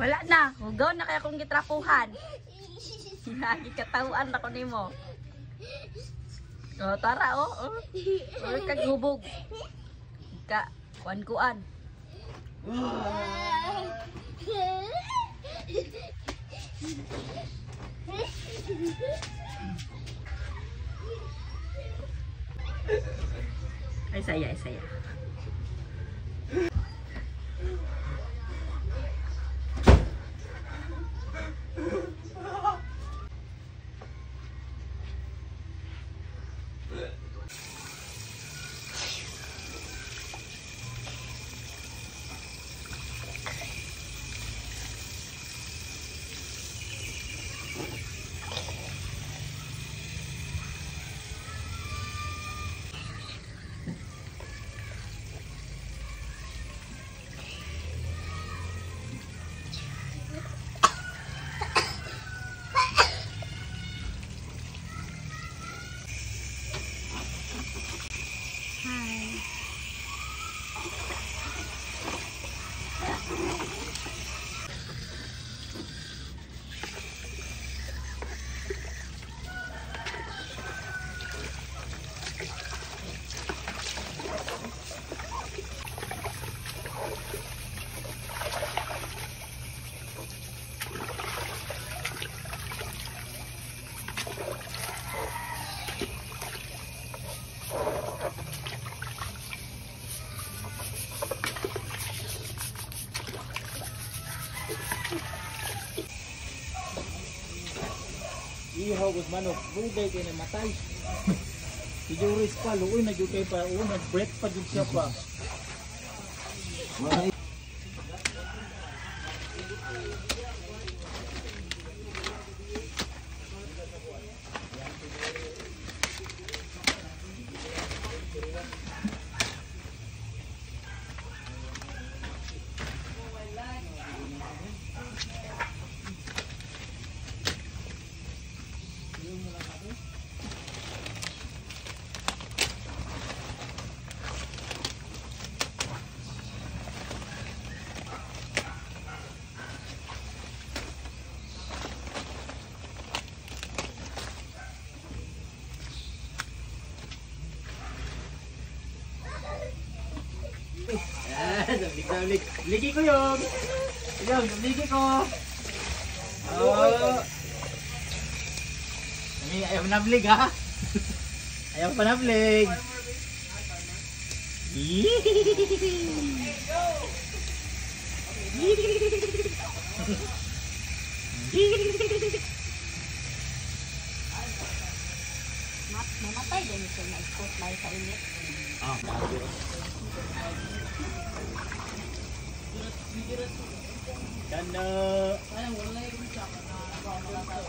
Wala na. Hugaw na kaya kong gitrapuhan. Hinagi katawaan ako nimo. Oh, tara oh. oh. Uy, kag hubog. Ka, kuan-kuan. Ay saya, ay saya. Gus manok, bugay kay na matay. Si Joris pa, luoy na jud kay pa, uy nag-break pa jud siya pa. Sablik. Ligi ko yung. Ikaw, ligi ko. Oh. Ini ayaw nablig ha. Ayaw pa nablig. Mamatay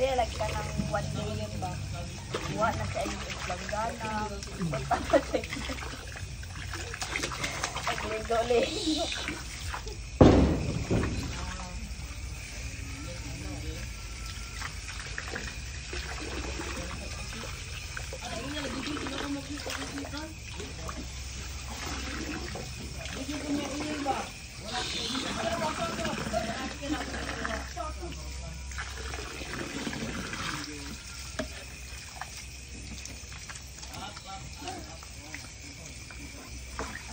Kuya, lagi ka ng one million ba? Iwa na sa inyo sa langgana. Punta na sa inyo.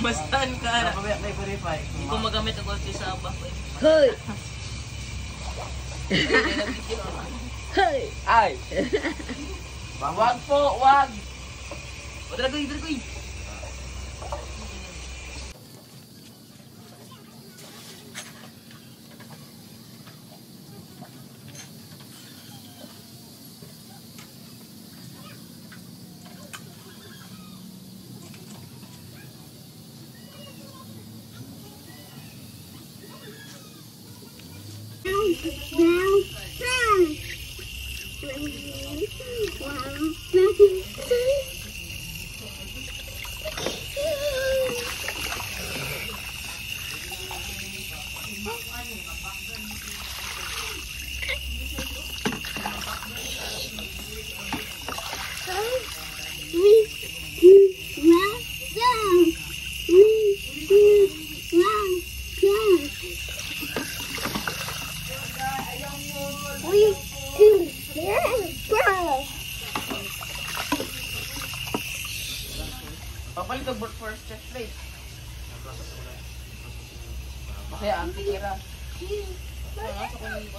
Mastan ka na. Nakabaya na i-verify. Hindi ko magamit ang konti sa aba. Hoy! Ay! Wag po, wag! O, dragoy, dragoy! Yeah. Papalit ang board first chest plate. Kaya ang tira. Sakaya.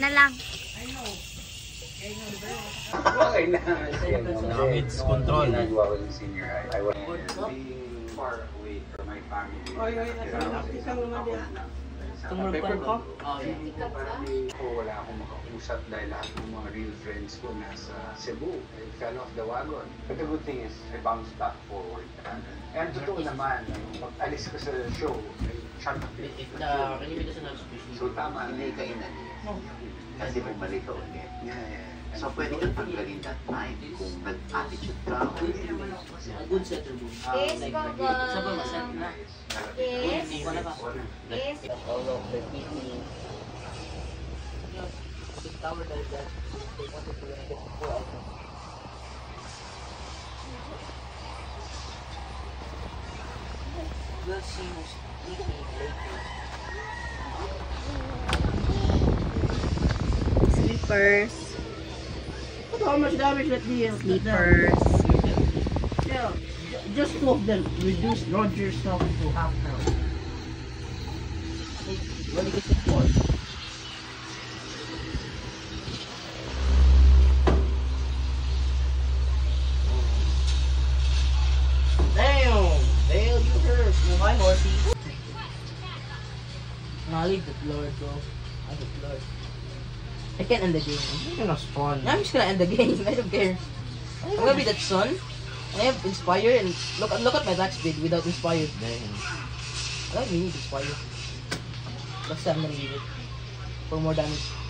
Na lang. Damage control. Ginagawa ko yung senior high. I was being far away from my family. Oy, oy, Tumulpan ko? Parang ko wala akong makausap dahil lahat ng mga real friends ko nasa Cebu. I fell off the wagon. But the good thing is, I bounced back forward. And totoo naman, nung pag-alis ko sa show, I shot a bit. So tama na Hindi ka ina Kasi bumalik ka ulit. So pwede kang tanggalin that time kung nag-attitude ka o Good setter mo. Yes, Baba. Sa ba, maset na? Yes. Wala pa. Yes. All of the kidney. Tower dahil dyan. They wanted to get it for out. We'll see who's kidney later. Sleepers. How much damage that the Sleepers. Yeah, just two of them. Reduce Roger's stuff to half now. Wali kasi po. Damn! Nah, leave the floor, bro. I the floor. I can't end the game. You're gonna spawn. I'm just gonna end the game. I don't care. I'm gonna be that son. I have inspire and look look at my attack speed without inspire. I don't really need inspire. That's I'm gonna use it for more damage. Yeah.